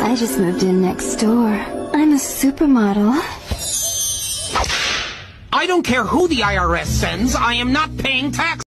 I just moved in next door. I'm a supermodel. I don't care who the IRS sends. I am not paying tax.